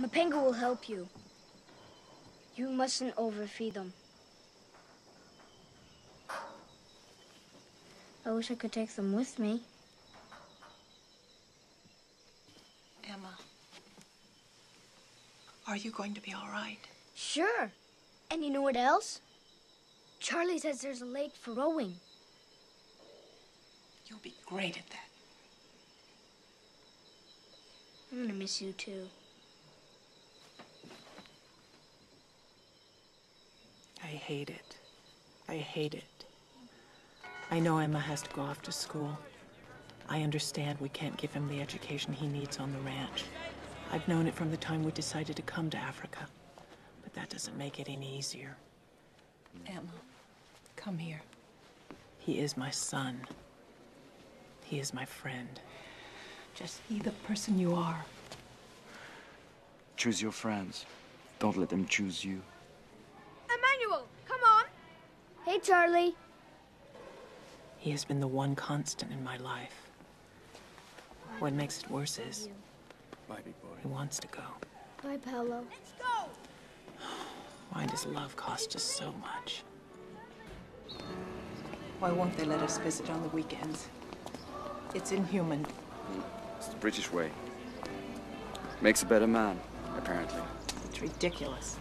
Mapenga will help you. You mustn't overfeed them. I wish I could take them with me. Emma, are you going to be all right? Sure. And you know what else? Charlie says there's a lake for rowing. You'll be great at that. I'm gonna miss you too. Hate it. I hate it. I know Emma has to go off to school. I understand we can't give him the education he needs on the ranch. I've known it from the time we decided to come to Africa. But that doesn't make it any easier. Emma, come here. He is my son. He is my friend. Just be the person you are. Choose your friends. Don't let them choose you. Emanuele, come on. Hey, Charlie. He has been the one constant in my life. What makes it worse is Bye, big boy. he wants to go. Bye, Paolo. Let's go. Why does love cost us so much? Why won't they let us visit on the weekends? It's inhuman. It's the British way. Makes a better man, apparently. It's ridiculous.